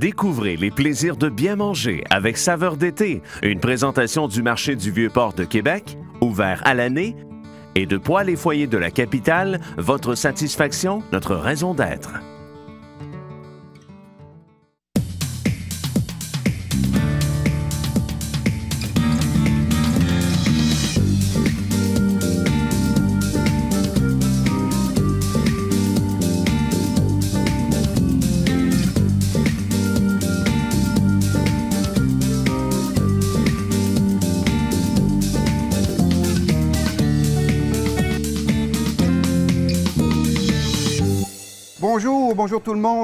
Découvrez les plaisirs de bien manger avec Saveur d'été, une présentation du marché du Vieux-Port de Québec, ouvert à l'année, et de Poils et Foyers de la capitale, votre satisfaction, notre raison d'être.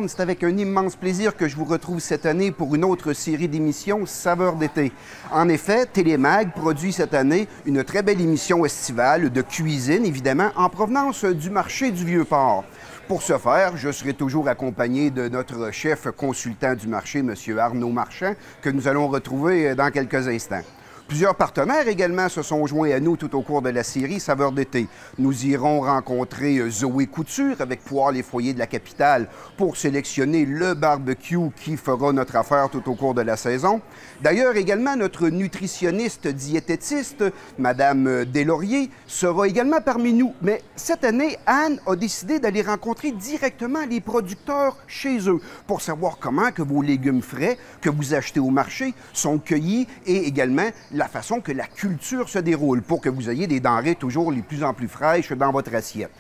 C'est avec un immense plaisir que je vous retrouve cette année pour une autre série d'émissions Saveurs d'été. En effet, Télémag produit cette année une très belle émission estivale de cuisine, évidemment, en provenance du marché du Vieux-Port. Pour ce faire, je serai toujours accompagné de notre chef consultant du marché, M. Arnaud Marchand, que nous allons retrouver dans quelques instants. Plusieurs partenaires également se sont joints à nous tout au cours de la série Saveurs d'été. Nous irons rencontrer euh, Zoé Couture avec Poils les foyers de la capitale pour sélectionner le barbecue qui fera notre affaire tout au cours de la saison. D'ailleurs, également, notre nutritionniste diététiste, Madame Deslauriers, sera également parmi nous. Mais cette année, Anne a décidé d'aller rencontrer directement les producteurs chez eux pour savoir comment que vos légumes frais que vous achetez au marché sont cueillis et également la façon que la culture se déroule pour que vous ayez des denrées toujours les plus en plus fraîches dans votre assiette.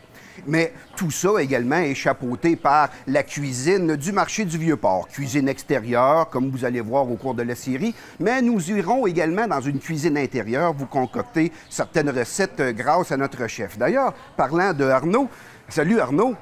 Mais tout ça également est chapeauté par la cuisine du marché du Vieux-Port. Cuisine extérieure, comme vous allez voir au cours de la série, mais nous irons également dans une cuisine intérieure vous concocter certaines recettes grâce à notre chef. D'ailleurs, parlant de Arnaud, salut Arnaud,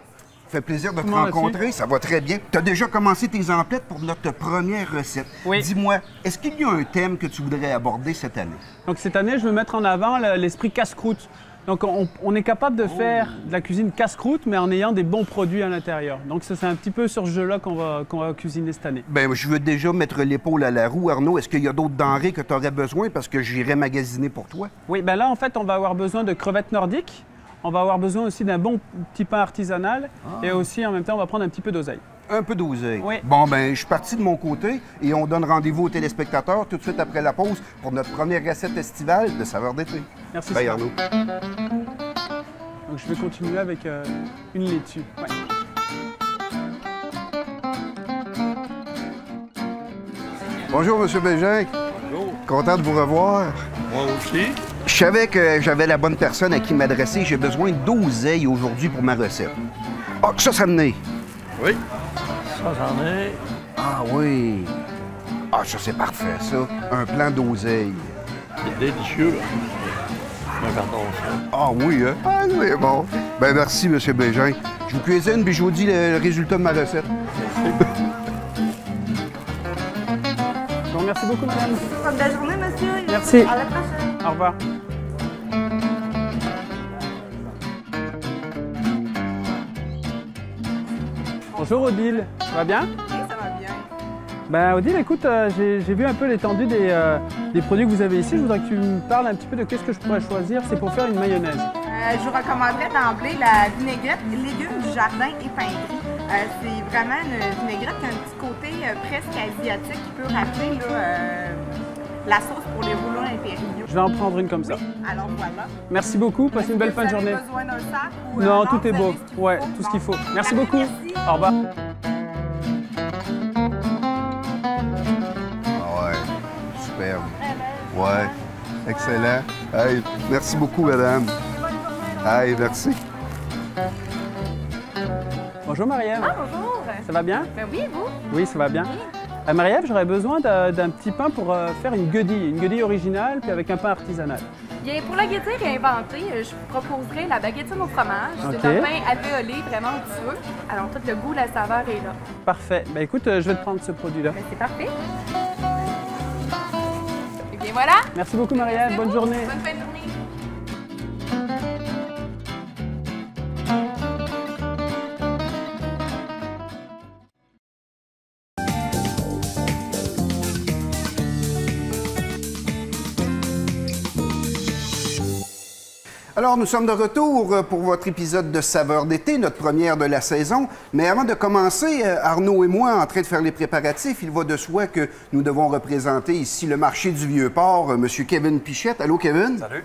fait plaisir de te Comment rencontrer, ça va très bien. Tu as déjà commencé tes emplettes pour notre première recette. Oui. Dis-moi, est-ce qu'il y a un thème que tu voudrais aborder cette année? Donc cette année, je veux mettre en avant le- l'esprit casse-croûte. Donc on, on est capable de faire de la cuisine casse-croûte, mais en ayant des bons produits à l'intérieur. Donc ça, c'est un petit peu sur ce jeu-là qu'on va, cuisiner cette année. Ben, je veux déjà mettre l'épaule à la roue. Arnaud, est-ce qu'il y a d'autres denrées que tu aurais besoin parce que j'irai magasiner pour toi? Oui, ben là, en fait, on va avoir besoin de crevettes nordiques. On va avoir besoin aussi d'un bon petit pain artisanal. Et aussi, en même temps, on va prendre un petit peu d'oseille. Un peu d'oseille. Oui. Bon, ben, je suis parti de mon côté et on donne rendez-vous aux téléspectateurs tout de suite après la pause pour notre première recette estivale de saveur d'été. Merci. Bye. Arnaud. Donc je vais continuer avec euh, une laitue. Ouais. Bonjour, M. Bégin. Bonjour. Content de vous revoir. Moi aussi. Je savais que j'avais la bonne personne à qui m'adresser. J'ai besoin d'oseille aujourd'hui pour ma recette. Ah, ça, ça me est. Oui. Ça, j'en ai. Ah oui. Ah, ça, c'est parfait, ça. Un plan d'oseille. C'est délicieux, pardon, ça. Ah oui, hein? Ah, c'est bon. Ben merci, M. Bégin. Je vous cuisine, puis je vous dis le, résultat de ma recette. Je vous remercie beaucoup, madame. Bonne belle journée, monsieur. Merci. À la prochaine. Au revoir. Bonjour Odile, ça va bien? Oui, ça va bien. Ben Odile, écoute, euh, j'ai vu un peu l'étendue des, euh, des produits que vous avez ici. Je voudrais que tu me parles un petit peu de qu'est-ce que je pourrais choisir. C'est pour faire une mayonnaise. Euh, je vous recommanderais d'emblée la vinaigrette légumes du jardin épinglés. C'est vraiment une vinaigrette qui a un petit côté presque asiatique qui peut rappeler là, la sauce pour les roulons impériaux. Je vais en prendre une comme ça. Alors voilà. Merci beaucoup, passez une belle fin de journée. besoin d'un sac ou, Non, tout est beau. Ouais, tout ce qu'il faut. Merci beaucoup. merci. Au revoir. Ah ouais, superbe. Ouais, excellent. Hey, merci beaucoup, madame. Hey, merci. Bonjour Marie-Ève. Ah, bonjour. Ça va bien? Ben oui, vous? Oui, ça va bien. Euh, Marie-Ève, j'aurais besoin d'un petit pain pour euh, faire une guedille, une guedille originale, puis avec un pain artisanal. Bien, pour la guettie réinventée, euh, je vous proposerai la baguettine au fromage. C'est un pain alvéolé, vraiment onctueux. Alors, tout le goût, la saveur est là. Parfait. Ben écoute, je vais te prendre ce produit-là. Ben, c'est parfait. Et bien voilà. Merci beaucoup Marie-Ève, bonne journée. Bonne fin de journée. Alors, nous sommes de retour euh, pour votre épisode de Saveur d'été, notre première de la saison. Mais avant de commencer, euh, Arnaud et moi, en train de faire les préparatifs, il va de soi que nous devons représenter ici le marché du Vieux-Port, euh, Monsieur Kevin Pichette. Allô, Kevin? Salut.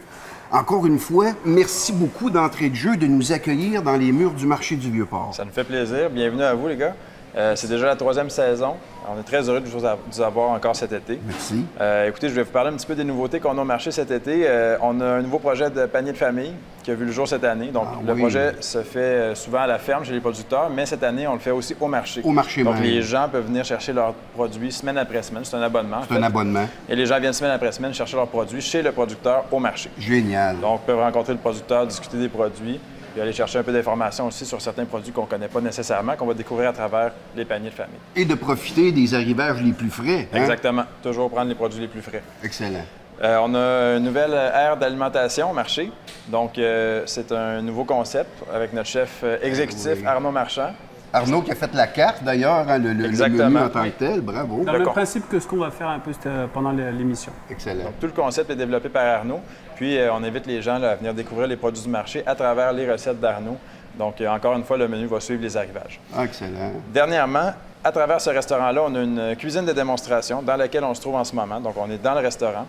Encore une fois, merci beaucoup d'entrée de jeu de nous accueillir dans les murs du marché du Vieux-Port. Ça nous fait plaisir. Bienvenue à vous, les gars. Euh, c'est déjà la troisième saison. On est très heureux de vous avoir encore cet été. Merci. Euh, écoutez, je vais vous parler un petit peu des nouveautés qu'on a au marché cet été. Euh, on a un nouveau projet de panier de famille qui a vu le jour cette année. Donc, Ah le oui. projet se fait souvent à la ferme chez les producteurs, mais cette année, on le fait aussi au marché. Au marché Donc, même. les gens peuvent venir chercher leurs produits semaine après semaine. C'est un abonnement. en C'est un abonnement. Et les gens viennent semaine après semaine chercher leurs produits chez le producteur au marché. Génial. Donc, peuvent rencontrer le producteur, discuter des produits, puis aller chercher un peu d'informations aussi sur certains produits qu'on ne connaît pas nécessairement, qu'on va découvrir à travers les paniers de famille. Et de profiter des arrivages les plus frais. hein? Exactement. Toujours prendre les produits les plus frais. Excellent. Euh, on a une nouvelle ère d'alimentation au marché. Donc, euh, c'est un nouveau concept avec notre chef euh, exécutif, oui. Arnaud Marchand. Arnaud qui a fait la carte, d'ailleurs, hein, le, le- menu en tant que tel. Bravo. Dans le principe que ce qu'on va faire un peu euh, pendant l'é- l'émission. Excellent. Donc, tout le concept est développé par Arnaud. Puis, euh, on invite les gens là, à venir découvrir les produits du marché à travers les recettes d'Arnaud. Donc, euh, encore une fois, le menu va suivre les arrivages. Ah, excellent. Dernièrement, à travers ce restaurant-là, on a une cuisine de démonstration dans laquelle on se trouve en ce moment. Donc, on est dans le restaurant.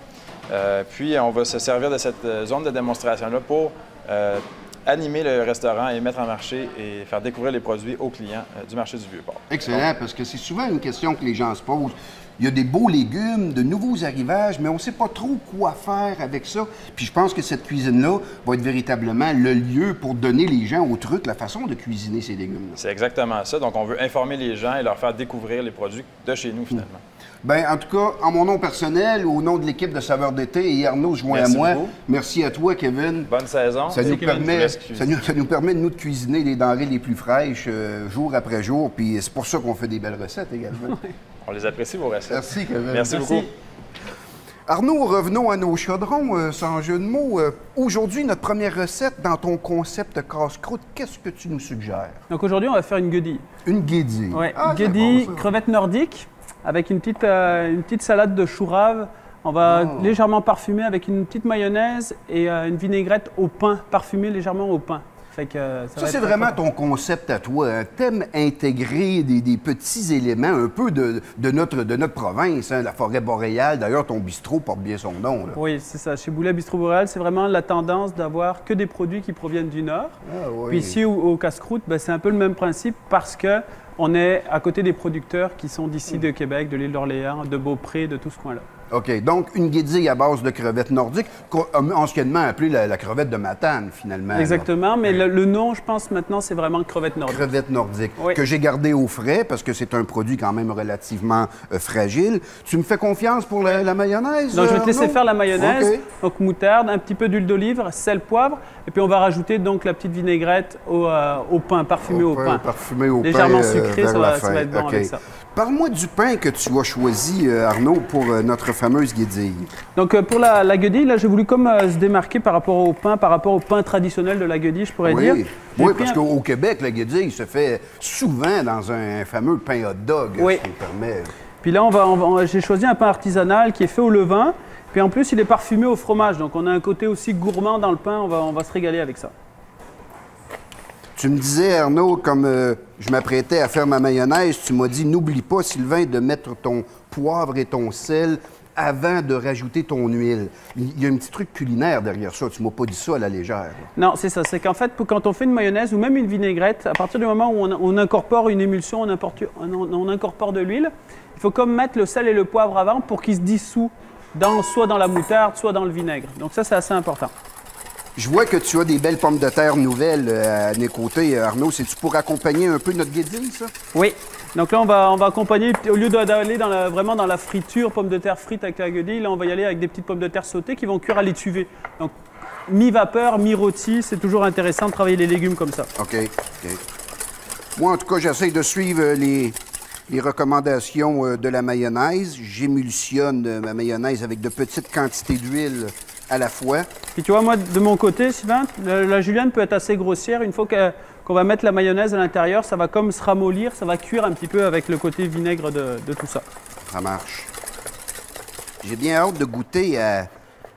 Euh, puis, on va se servir de cette zone de démonstration-là pour euh, animer le restaurant et mettre en marché et faire découvrir les produits aux clients euh, du marché du Vieux-Port. Excellent, parce que c'est souvent une question que les gens se posent. Il y a des beaux légumes, de nouveaux arrivages, mais on ne sait pas trop quoi faire avec ça. Puis je pense que cette cuisine-là va être véritablement le lieu pour donner les gens au truc la façon de cuisiner ces légumes-là. C'est exactement ça. Donc, on veut informer les gens et leur faire découvrir les produits de chez nous, finalement. Ben, en tout cas, en mon nom personnel, au nom de l'équipe de Saveurs d'été et Arnaud se joint Merci à moi, beaucoup. merci à toi, Kevin. Bonne saison. Ça nous, permet, ça, nous, ça nous permet, nous, de cuisiner les denrées les plus fraîches euh, jour après jour. Puis c'est pour ça qu'on fait des belles recettes également. On les apprécie, vos recettes. Merci, Kevin. Merci, beaucoup. Arnaud, revenons à nos chaudrons, euh, sans jeu de mots. Euh, Aujourd'hui, notre première recette dans ton concept casse-croûte, qu'est-ce que tu nous suggères? Donc aujourd'hui, on va faire une guédille. Une guédille. Ouais, Ah, guédille, bon, crevettes nordiques, avec une petite, euh, une petite salade de chou rave. On va Oh. légèrement parfumer avec une petite mayonnaise et euh, une vinaigrette au pain, parfumée légèrement au pain. Fait que, euh, Ça, c'est vraiment ton concept à toi. Un thème intégré des, des petits éléments un peu de, de notre, de notre province, hein, la forêt boréale. D'ailleurs, ton bistrot porte bien son nom. là. Oui, c'est ça. Chez Boulet Bistro Boréal, c'est vraiment la tendance d'avoir que des produits qui proviennent du Nord. Ah, oui. Puis ici, au, au casse-croûte, ben, c'est un peu le même principe parce que on est à côté des producteurs qui sont d'ici de Québec, de l'île d'Orléans, de Beaupré, de tout ce coin-là. OK. Donc, une guédille à base de crevettes nordiques, a anciennement appelée la, la crevette de Matane, finalement. là. Exactement, mais le, le nom, je pense maintenant, c'est vraiment crevette nordique. Crevettes nordiques, Oui. que j'ai gardé au frais parce que c'est un produit quand même relativement euh, fragile. Tu me fais confiance pour la, la mayonnaise? Donc, je vais te euh, laisser Arnaud? faire la mayonnaise. OK. Donc, moutarde, un petit peu d'huile d'olive, sel, poivre. Et puis, on va rajouter donc la petite vinaigrette au, euh, au pain, parfumé au, pain. Parfumé au Légèrement pain. euh, sucré, ça va- ça va être bon avec ça. Parle-moi du pain que tu as choisi, euh, Arnaud, pour euh, notre fameuse guédille. Donc, pour la, la guedille, là, j'ai voulu comme se démarquer par rapport au pain, par rapport au pain traditionnel de la guedille, je pourrais oui, dire. Oui parce un- qu'au au Québec, la guédille se fait souvent dans un fameux pain hot dog, Oui. si tu me permets. Puis là, on va, on va- on- j'ai choisi un pain artisanal qui est fait au levain. Puis en plus, il est parfumé au fromage. Donc, on a un côté aussi gourmand dans le pain. On va, on va se régaler avec ça. Tu me disais, Arnaud, comme euh, je m'apprêtais à faire ma mayonnaise, tu m'as dit, n'oublie pas, Sylvain, de mettre ton poivre et ton sel avant de rajouter ton huile. Il y a un petit truc culinaire derrière ça. Tu m'as pas dit ça à la légère. Non, c'est ça. C'est qu'en fait, quand on fait une mayonnaise ou même une vinaigrette, à partir du moment où on, on incorpore une émulsion, on, importe- on- on incorpore de l'huile, il faut comme mettre le sel et le poivre avant pour qu'ils se dissous dans, soit dans la moutarde, soit dans le vinaigre. Donc ça, c'est assez important. Je vois que tu as des belles pommes de terre nouvelles euh, à mes côtés, euh, Arnaud. C'est-tu pour accompagner un peu notre guédille, ça? Oui. Donc là, on va, on va accompagner, au lieu d'aller dans la- vraiment dans la friture, pommes de terre frites avec la guedille, là, on va y aller avec des petites pommes de terre sautées qui vont cuire à l'étuvée. Donc, mi-vapeur, mi-rôti, c'est toujours intéressant de travailler les légumes comme ça. OK. OK. Moi, en tout cas, j'essaie de suivre euh, les, les recommandations euh, de la mayonnaise. J'émulsionne euh, ma mayonnaise avec de petites quantités d'huile à la fois. Puis tu vois, moi, de mon côté, Sylvain, la, la julienne peut être assez grossière. Une fois qu'on va mettre la mayonnaise à l'intérieur, ça va comme se ramollir, ça va cuire un petit peu avec le côté vinaigre de, de tout ça. Ça marche. J'ai bien hâte de goûter à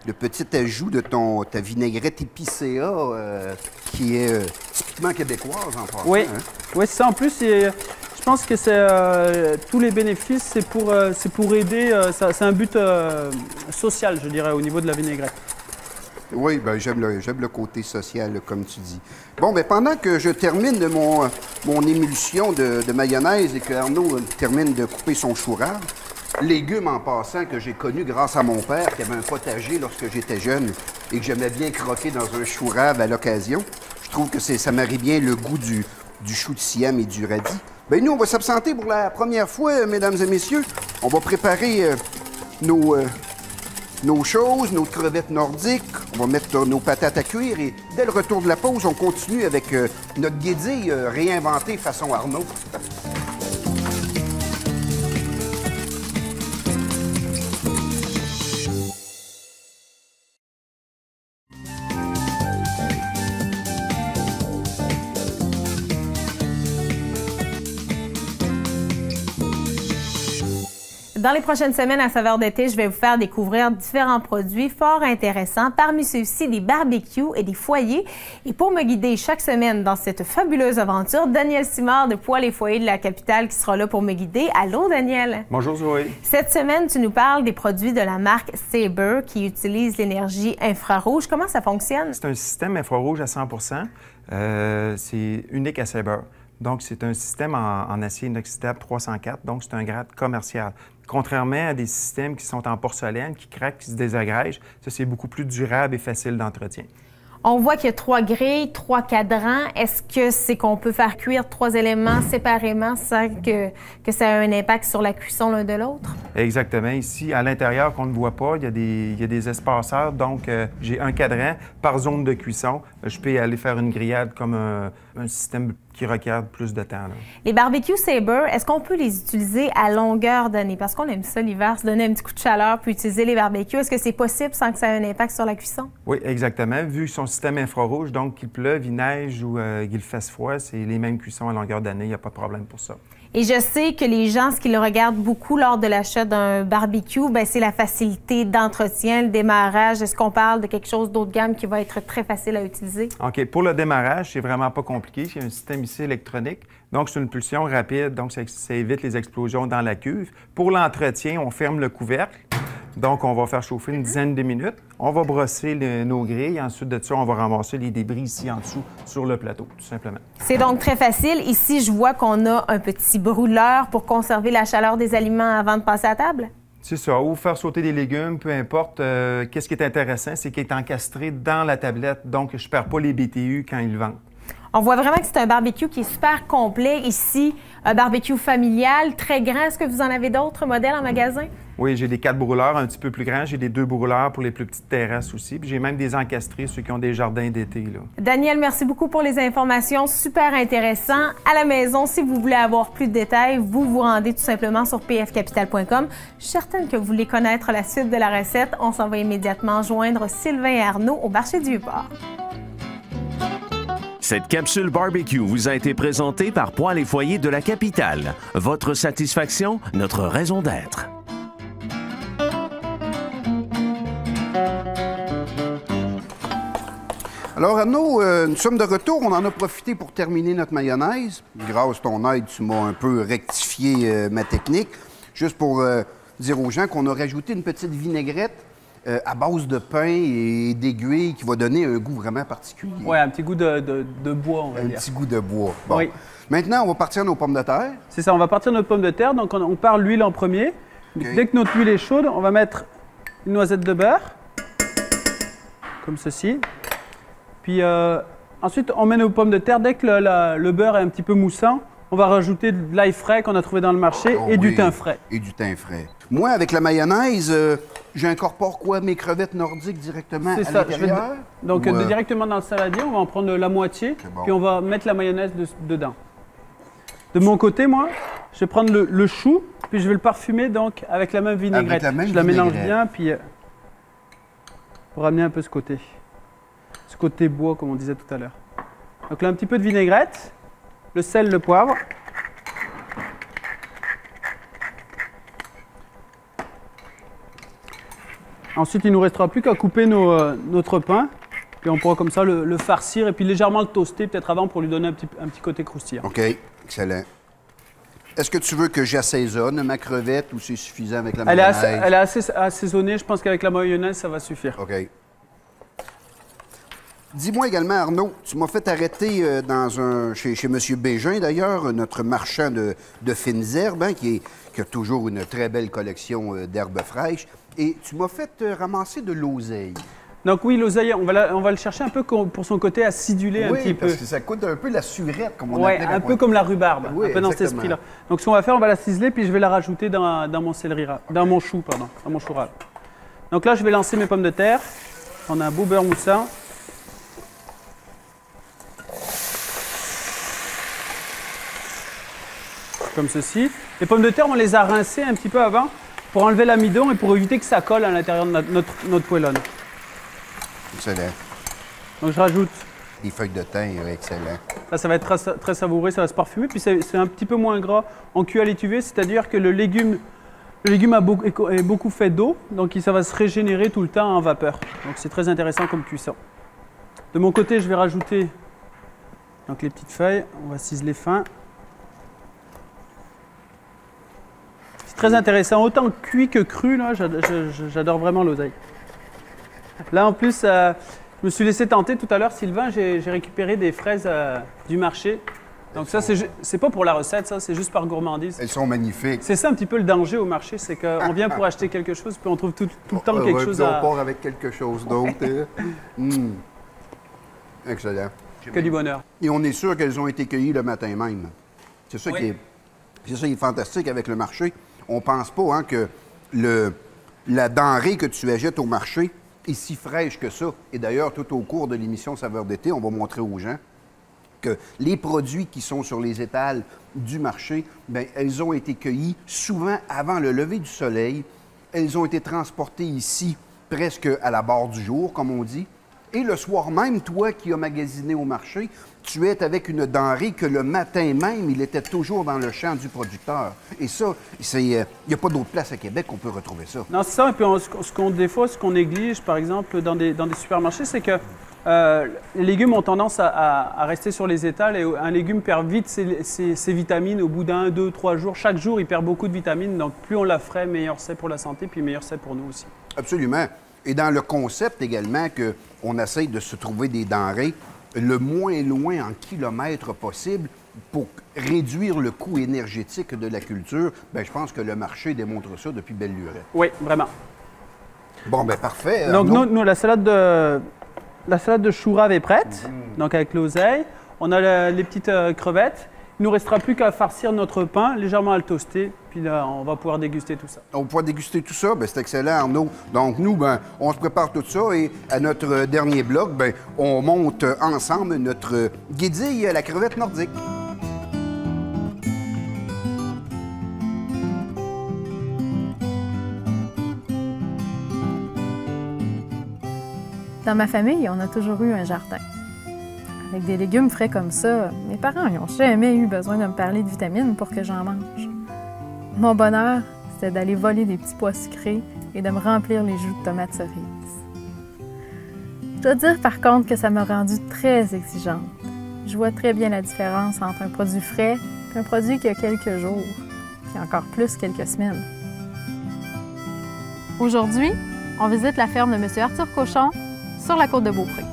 le petit ajout de ton, ta vinaigrette épicéa euh, qui est euh, typiquement québécoise en passant. Oui, hein. oui c'est ça. En plus, je pense que c'est euh, tous les bénéfices, c'est pour, euh, pour aider. euh, c'est un but social, je dirais, au niveau de la vinaigrette. Oui, ben, j'aime le, le côté social, comme tu dis. Bon, ben, pendant que je termine mon, mon émulsion de, mayonnaise et que Arnaud termine de couper son chou rave, légumes en passant que j'ai connu grâce à mon père qui avait un potager lorsque j'étais jeune et que j'aimais bien croquer dans un chou rave à l'occasion. Je trouve que ça marie bien le goût du, du chou de siam et du radis. Ben, nous, on va s'absenter pour la première fois, euh, mesdames et messieurs. On va préparer euh, nos, euh, nos choses, nos crevettes nordiques. On va mettre nos patates à cuire et dès le retour de la pause, on continue avec euh, notre guédille euh, réinventée façon Arnaud. Dans les prochaines semaines à Saveur d'été, je vais vous faire découvrir différents produits fort intéressants, parmi ceux-ci des barbecues et des foyers. Et pour me guider chaque semaine dans cette fabuleuse aventure, Daniel Simard de Poil et Foyers de la capitale qui sera là pour me guider. Allô, Daniel? Bonjour Zoé. Cette semaine, tu nous parles des produits de la marque Sabre qui utilise l'énergie infrarouge. Comment ça fonctionne? C'est un système infrarouge à 100% Euh, C'est unique à Sabre. Donc, c'est un système en, en acier inoxydable 304, donc c'est un grade commercial. Contrairement à des systèmes qui sont en porcelaine, qui craquent, qui se désagrègent, ça, c'est beaucoup plus durable et facile d'entretien. On voit qu'il y a trois grilles, trois cadrans. Est-ce que c'est qu'on peut faire cuire trois éléments séparément sans que, que ça ait un impact sur la cuisson l'un de l'autre? Exactement. Ici, à l'intérieur, qu'on ne voit pas, il y a des, il y a des espaceurs. Donc, euh, j'ai un cadran par zone de cuisson. Je peux aller faire une grillade comme un, un système qui requiert plus de temps. là. Les barbecues Sabre, est-ce qu'on peut les utiliser à longueur d'année? Parce qu'on aime ça l'hiver, se donner un petit coup de chaleur puis utiliser les barbecues. Est-ce que c'est possible sans que ça ait un impact sur la cuisson? Oui, exactement. Vu son système infrarouge, donc qu'il pleuve, il neige ou euh, qu'il fasse froid, c'est les mêmes cuissons à longueur d'année. Il n'y a pas de problème pour ça. Et je sais que les gens, ce qui le regardent beaucoup lors de l'achat d'un barbecue, ben, c'est la facilité d'entretien, le démarrage. Est-ce qu'on parle de quelque chose d'autre gamme qui va être très facile à utiliser? OK. Pour le démarrage, c'est vraiment pas compliqué. Il y a un système ici électronique. Donc, c'est une pulsion rapide. Donc, ça, ça évite les explosions dans la cuve. Pour l'entretien, on ferme le couvercle. Donc, on va faire chauffer une dizaine de minutes. On va brosser le- nos grilles. Ensuite de ça, on va ramasser les débris ici en dessous sur le plateau, tout simplement. C'est donc très facile. Ici, je vois qu'on a un petit brûleur pour conserver la chaleur des aliments avant de passer à table. C'est ça. Ou faire sauter des légumes, peu importe. Euh, Qu'est-ce qui est intéressant, c'est qu'il est encastré dans la tablette. Donc, je ne perds pas les BTU quand ils vendent. On voit vraiment que c'est un barbecue qui est super complet ici. Un barbecue familial, très grand. Est-ce que vous en avez d'autres modèles en magasin? Oui, j'ai des quatre brûleurs un petit peu plus grands. J'ai des deux brûleurs pour les plus petites terrasses aussi. Puis j'ai même des encastrés, ceux qui ont des jardins d'été. Daniel, merci beaucoup pour les informations. Super intéressant. À la maison, si vous voulez avoir plus de détails, vous vous rendez tout simplement sur pfcapital.com. Je suis certaine que vous voulez connaître la suite de la recette. On s'en va immédiatement joindre Sylvain et Arnaud au marché du Vieux-Port. Cette capsule barbecue vous a été présentée par Poil et Foyer de la capitale. Votre satisfaction, notre raison d'être. Alors, Arnaud, euh, nous sommes de retour. On en a profité pour terminer notre mayonnaise. Grâce à ton aide, tu m'as un peu rectifié euh, ma technique. Juste pour euh, dire aux gens qu'on a rajouté une petite vinaigrette euh, à base de pain et d'aiguille qui va donner un goût vraiment particulier. Ouais, un petit goût de, de- de bois, on va Un dire. petit goût de bois. Bon. Oui. Maintenant, on va partir nos pommes de terre. C'est ça, on va partir de notre pomme de terre. Donc, on, on part l'huile en premier. Dès que notre huile est chaude, on va mettre une noisette de beurre, comme ceci. Puis euh, ensuite, on met nos pommes de terre. Dès que le, la- le beurre est un petit peu moussant, on va rajouter de l'ail frais qu'on a trouvé dans le marché Oh et du thym frais. Et du thym frais. Moi, avec la mayonnaise, euh, j'incorpore quoi? Mes crevettes nordiques directement à ça, vais l'intérieur? Donc, euh, directement dans le saladier, on va en prendre la moitié, bon. puis on va mettre la mayonnaise de- dedans. De mon côté, moi, je vais prendre le, le chou, puis je vais le parfumer donc avec la même vinaigrette. la même je la mélange bien, puis euh, pour ramener un peu ce côté, ce côté bois, comme on disait tout à l'heure. Donc là, un petit peu de vinaigrette, le sel, le poivre. Ensuite, il ne nous restera plus qu'à couper nos, euh, notre pain. Puis on pourra comme ça le, le farcir et puis légèrement le toaster peut-être avant pour lui donner un petit, un petit côté croustillant. OK, excellent. Est-ce que tu veux que j'assaisonne ma crevette ou c'est suffisant avec la Elle est, mayonnaise? assez, elle est assez assaisonnée. Je pense qu'avec la mayonnaise, ça va suffire. OK. Dis-moi également, Arnaud, tu m'as fait arrêter euh, dans un, chez, chez M. Bégin, d'ailleurs, notre marchand de, de fines herbes, hein, qui, est- qui a toujours une très belle collection euh, d'herbes fraîches. Et tu m'as fait euh, ramasser de l'oseille. Donc oui, l'oseille, on, va la- on va le chercher un peu pour son côté acidulé un oui, petit peu. parce que ça coûte un peu la surette, comme on Ouais, appelait un peu comme la rhubarbe, Oui, un peu dans cet exactement. esprit-là. Donc ce qu'on va faire, on va la ciseler puis je vais la rajouter dans, dans mon céleri, dans mon chou, pardon, dans mon chou râle. Donc là, je vais lancer mes pommes de terre. On a un beau beurre moussant. Comme ceci. Les pommes de terre, on les a rincées un petit peu avant pour enlever l'amidon et pour éviter que ça colle à l'intérieur de notre, notre, notre poêlonne. Excellent. Donc je rajoute Les feuilles de thym, excellent. Là, ça va être très, très savoureux, ça va se parfumer. Puis c'est un petit peu moins gras en cuit à l'étuvée, c'est-à-dire que le légume, le légume a beaucoup, est est beaucoup fait d'eau, donc ça va se régénérer tout le temps en vapeur. Donc c'est très intéressant comme cuisson. De mon côté, je vais rajouter donc, les petites feuilles. On va ciseler fin. C'est très intéressant, autant cuit que cru. là, J'adore vraiment l'oseille. Là, en plus, euh, je me suis laissé tenter tout à l'heure, Sylvain. J'ai récupéré des fraises euh, du marché. Donc ça, c'est ju- c'est pas pour la recette, ça, c'est juste par gourmandise. Elles sont magnifiques. C'est ça un petit peu le danger au marché, c'est qu'on vient pour acheter quelque chose, puis on trouve tout, tout le temps quelque ouais, chose on à... part avec quelque chose d'autre. hein. Hum. Excellent. que du bonheur. Et on est sûr qu'elles ont été cueillies le matin même. C'est ça, Oui. qui est, c'est ça qui est fantastique avec le marché. On pense pas hein, que la denrée que tu achètes au marché est si fraîche que ça. Et d'ailleurs, tout au cours de l'émission Saveur d'été, on va montrer aux gens que les produits qui sont sur les étals du marché, bien, elles ont été cueillies souvent avant le lever du soleil. Elles ont été transportées ici presque à la barre du jour, comme on dit. Et le soir même, toi qui as magasiné au marché, tu es avec une denrée que le matin même, il était toujours dans le champ du producteur. Et ça, c'est, euh, il n'y a pas d'autre place à Québec où on peut retrouver ça. Non, c'est ça. Et puis, on- ce qu'on- qu'on, fois, ce qu'on néglige, par exemple, dans des, dans des supermarchés, c'est que euh, les légumes ont tendance à, à- à rester sur les étals et un légume perd vite ses, ses- ses vitamines au bout d'un, deux, trois jours. Chaque jour, il perd beaucoup de vitamines. Donc, plus on la ferait, meilleur c'est pour la santé, puis meilleur c'est pour nous aussi. Absolument. Et dans le concept également qu'on essaye de se trouver des denrées le moins loin en kilomètres possible pour réduire le coût énergétique de la culture, bien, je pense que le marché démontre ça depuis belle lurette. Oui, vraiment. Bon, ben parfait. Donc, nous, nous, la salade de, la salade de chou rave est prête, donc avec l'oseille. On a le- les petites euh, crevettes. Il nous restera plus qu'à farcir notre pain, légèrement à le toaster, puis là, on va pouvoir déguster tout ça. On va pouvoir déguster tout ça, ben, c'est excellent, Arnaud. Donc, nous, ben, on se prépare tout ça et à notre euh, dernier bloc, ben, on monte ensemble notre euh, guédille à la crevette nordique. Dans ma famille, on a toujours eu un jardin. Avec des légumes frais comme ça, mes parents n'ont jamais eu besoin de me parler de vitamines pour que j'en mange. Mon bonheur, c'était d'aller voler des petits pois sucrés et de me remplir les joues de tomates cerises. Je dois dire par contre que ça m'a rendue très exigeante. Je vois très bien la différence entre un produit frais et un produit qui a quelques jours, puis encore plus quelques semaines. Aujourd'hui, on visite la ferme de M. Arthur Cochon sur la côte de Beaupré.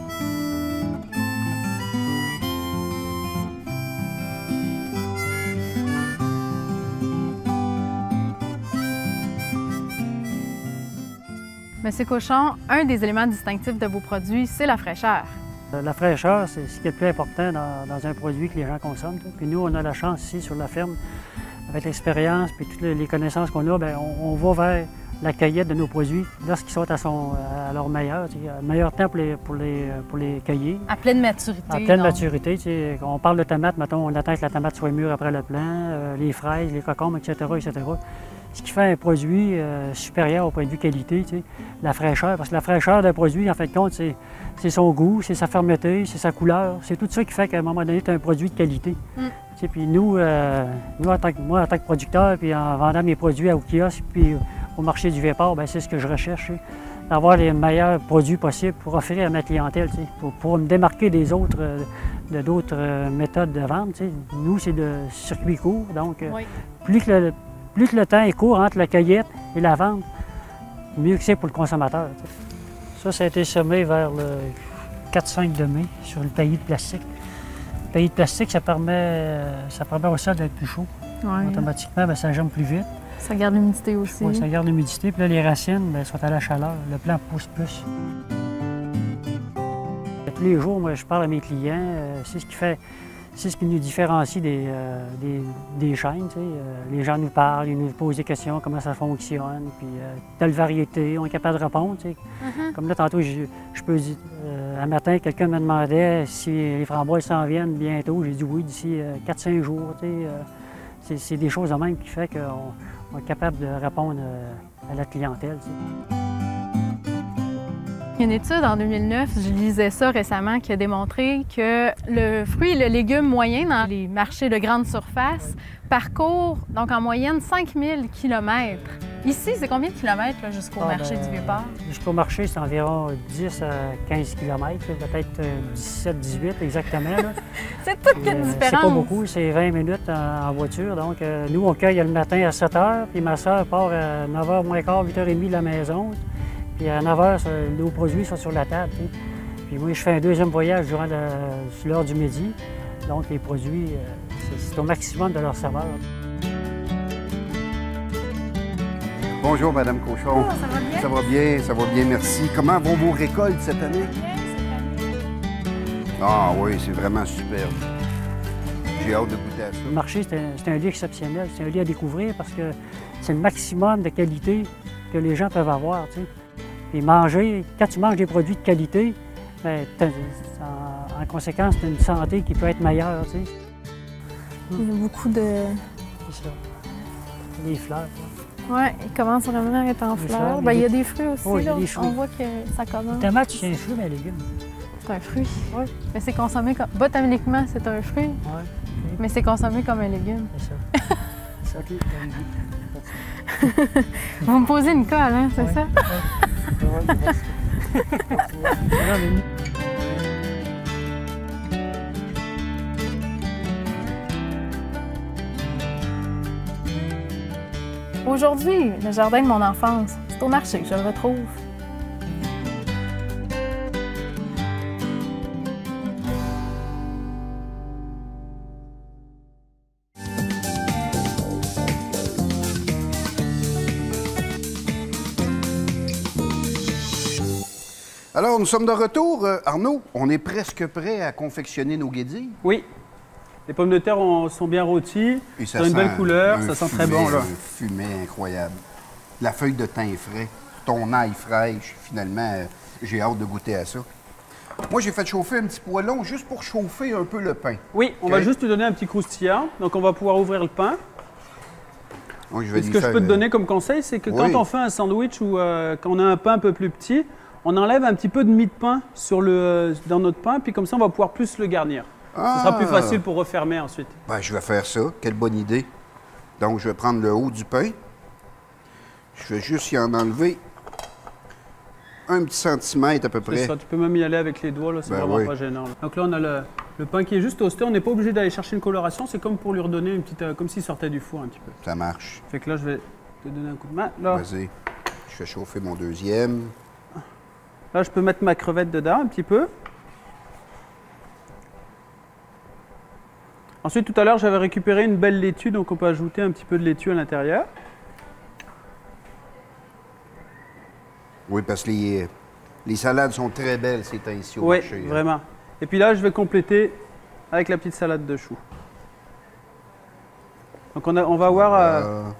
Monsieur Cochon, un des éléments distinctifs de vos produits, c'est la fraîcheur. Euh, La fraîcheur, c'est ce qui est le plus important dans, dans un produit que les gens consomment. Puis nous, on a la chance ici sur la ferme, avec l'expérience puis toutes les connaissances qu'on a, bien, on, on va vers la cueillette de nos produits lorsqu'ils sont à, son, à leur meilleur, tu sais, à meilleur temps pour les, pour les, pour les cueillir. À pleine maturité. À pleine donc. maturité, tu sais, on parle de tomates, mettons, on attend que la tomate soit mûre après le plant, euh, les fraises, les cocombes, etc., etc. Ce qui fait un produit euh, supérieur au point de vue qualité, tu sais, la fraîcheur. Parce que la fraîcheur d'un produit, en fin de compte, c'est c'est son goût, c'est sa fermeté, c'est sa couleur. C'est tout ça qui fait qu'à un moment donné, tu as un produit de qualité. Mm. Tu sais, Puis nous, euh, nous en tant que, moi, en tant que producteur, puis en vendant mes produits au kiosque, puis au marché du Vieux-Port, ben, c'est ce que je recherche. tu sais. d'avoir les meilleurs produits possibles pour offrir à ma clientèle, tu sais, pour, pour me démarquer des autres, euh, de d'autres méthodes de vente. Nous, c'est de circuit court, donc Oui. plus, que le, plus que le temps est court entre la cueillette et la vente, mieux que c'est pour le consommateur. Ça, ça a été semé vers le 4-5 de mai sur le pays de plastique. Le pays de plastique, ça permet, euh, ça permet au sol d'être plus chaud. Ouais. Automatiquement, ben, ça germe plus vite. Ça garde l'humidité aussi. Ouais, ça garde l'humidité. Puis là, les racines ben, sont à la chaleur. Le plant pousse plus. Tous les jours, moi, je parle à mes clients. euh, c'est ce qui fait, c'est ce qui nous différencie des, euh, des, des chaînes. tu sais. Euh, les gens nous parlent, ils nous posent des questions, comment ça fonctionne, puis euh, telle variété, on est capable de répondre. tu sais. Comme là, tantôt, je, je peux dire, euh, un matin, quelqu'un me demandait si les framboises s'en viennent bientôt. J'ai dit oui, d'ici euh, 4-5 jours. tu sais. C'est, des choses de même qui fait qu'on on est capable de répondre à la clientèle. Il y a une étude en 2009, je lisais ça récemment, qui a démontré que le fruit et le légume moyen dans les marchés de grande surface parcourt donc en moyenne 5000 km. Ici, c'est combien de kilomètres jusqu'au Ah, marché ben, du Vieux-Port? Jusqu'au marché, c'est environ 10 à 15 km, peut-être 17-18 exactement. là. C'est toute une euh, différence. C'est pas beaucoup, c'est 20 minutes en, en voiture. Donc, euh, nous, on cueille le matin à 7 h, puis ma soeur part à 9h moins quart, 8h30 de la maison. Puis à 9 h, nos produits sont sur la table. Puis moi, je fais un deuxième voyage durant l'heure du midi. Donc, les produits, euh, c'est- au maximum de leur saveur. Bonjour, Madame Cochon. ça va bien? Ça va bien, ça va bien, merci. Comment vont vos récoltes cette année? Ah oui, c'est vraiment superbe. J'ai hâte de goûter à ça. Le marché, c'est un, lieu exceptionnel, c'est un lieu à découvrir parce que c'est le maximum de qualité que les gens peuvent avoir. tu sais. Et manger, quand tu manges des produits de qualité, ben, en, en conséquence, tu as une santé qui peut être meilleure. tu sais. Il y a beaucoup de. C'est ça. Les fleurs. Oui, il commence vraiment à être en fleurs. fleurs, Ben, il y a des fruits aussi. A là. des fruits. On voit que ça commence. La tomate, c'est un fruit, mais un légume. C'est un fruit. Oui. Mais c'est consommé comme. Botaniquement, c'est un fruit, Oui, mais c'est consommé comme un légume. c'est ça. c'est ça. Vous me posez une colle, hein, c'est ça? Ouais. Aujourd'hui, le jardin de mon enfance, c'est au marché que je le retrouve. Nous sommes de retour. Euh, Arnaud, on est presque prêt à confectionner nos guédilles. Oui. Les pommes de terre ont- sont bien rôties. Et Ça a une belle couleur, un ça sent très bon, là. Un fumet incroyable. La feuille de thym frais, ton ail fraîche, finalement, euh, j'ai hâte de goûter à ça. Moi, j'ai fait chauffer un petit poêlon juste pour chauffer un peu le pain. Oui, on va juste lui donner un petit croustillant. Donc, on va pouvoir ouvrir le pain. Je vais Et ce que je peux te donner comme conseil, c'est que Oui. quand on fait un sandwich ou euh, quand on a un pain un peu plus petit, on enlève un petit peu de mie de pain sur le, dans notre pain, puis comme ça, on va pouvoir plus le garnir. Ce sera plus Ah! facile pour refermer ensuite. Ben, je vais faire ça. Quelle bonne idée. Donc, je vais prendre le haut du pain. Je vais juste y en enlever un petit centimètre à peu près. ça, tu peux même y aller avec les doigts, là, c'est Ben vraiment oui. pas gênant. là. Donc là, on a le, le pain qui est juste toasté. On n'est pas obligé d'aller chercher une coloration, c'est comme pour lui redonner une petite. euh, comme s'il sortait du four un petit peu. Ça marche. Fait que là, je vais te donner un coup de main. Vas-y. Je fais chauffer mon deuxième. Là, je peux mettre ma crevette dedans un petit peu. Ensuite, tout à l'heure, j'avais récupéré une belle laitue, donc on peut ajouter un petit peu de laitue à l'intérieur. Oui, parce que les, les salades sont très belles ces temps-ci au Oui, marché. hein. vraiment. Et puis là, je vais compléter avec la petite salade de choux. Donc on, a- on va avoir euh, Euh,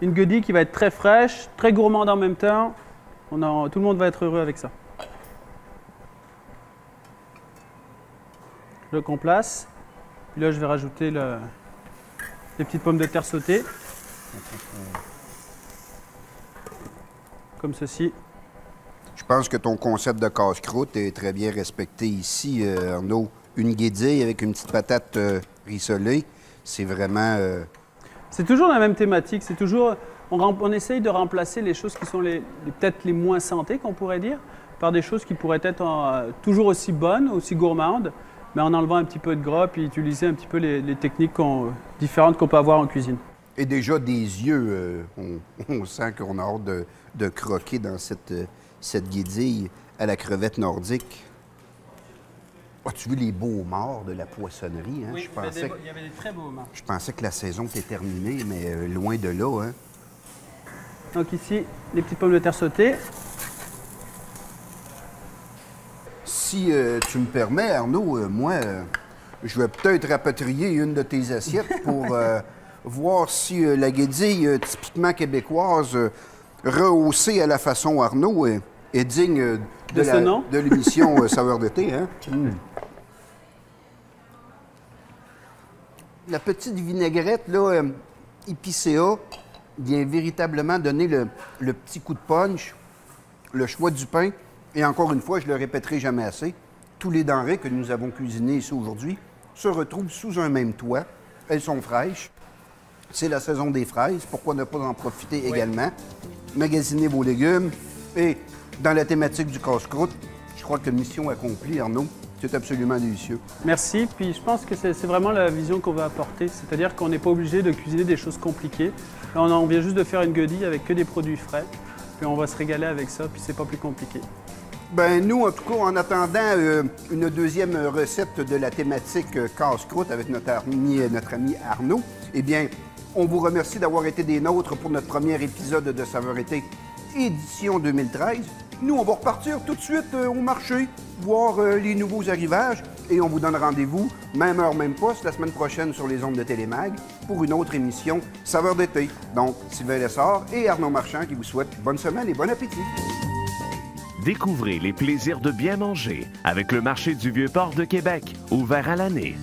une guedille qui va être très fraîche, très gourmande en même temps. On a- tout le monde va être heureux avec ça. Le complace. Puis là, je vais rajouter le- les petites pommes de terre sautées. Comme ceci. je pense que ton concept de casse-croûte est très bien respecté ici, euh, Arnaud. Une guédille avec une petite patate euh, rissolée, c'est vraiment... euh, C'est toujours la même thématique. C'est toujours, on, essaye de remplacer les choses qui sont les, les- peut-être les moins santé, qu'on pourrait dire, par des choses qui pourraient être euh, toujours aussi bonnes, aussi gourmandes, mais en enlevant un petit peu de gras puis utiliser un petit peu les, les techniques différentes qu'on peut avoir en cuisine. Et déjà, des yeux, euh, on, on sent qu'on a hâte de, de croquer dans cette, euh, cette guédille à la crevette nordique. As-tu vu les beaux morts de la poissonnerie? Hein? je, pensais, que- il y avait des très beaux moments. je pensais que la saison était terminée, mais euh, loin de là. Hein? Donc ici, les petites pommes de terre sautées. Si euh, tu me permets, Arnaud, euh, moi, euh, je vais peut-être rapatrier une de tes assiettes pour euh, voir si euh, la guédille euh, typiquement québécoise, euh, rehaussée à la façon Arnaud, est, est digne euh, de, De ce la- nom? de l'émission euh, Saveur d'été. Hein? La petite vinaigrette, là, euh, épicéa, vient véritablement donner le, le petit coup de punch, le choix du pain. Et encore une fois, je le répéterai jamais assez, tous les denrées que nous avons cuisinées ici aujourd'hui se retrouvent sous un même toit. Elles sont fraîches. C'est la saison des fraises. Pourquoi ne pas en profiter également? Magasinez vos légumes. Et dans la thématique du casse-croûte, je crois que mission accomplie, Arnaud. C'est absolument délicieux. Merci. Puis je pense que c'est c'est vraiment la vision qu'on veut apporter. C'est-à-dire qu'on n'est pas obligé de cuisiner des choses compliquées. Là, on, on vient juste de faire une guedille avec que des produits frais. Puis on va se régaler avec ça, puis c'est pas plus compliqué. Ben nous, en tout cas, en attendant euh, une deuxième recette de la thématique euh, casse-croûte avec notre ami, euh, notre ami Arnaud, eh bien, on vous remercie d'avoir été des nôtres pour notre premier épisode de Saveur été édition 2013. Nous, on va repartir tout de suite au marché, voir les nouveaux arrivages et on vous donne rendez-vous, même heure, même poste, la semaine prochaine sur les ondes de Télémag pour une autre émission Saveur d'été. Donc, Sylvain Lessard et Arnaud Marchand qui vous souhaitent bonne semaine et bon appétit. Découvrez les plaisirs de bien manger avec le marché du Vieux-Port de Québec, ouvert à l'année.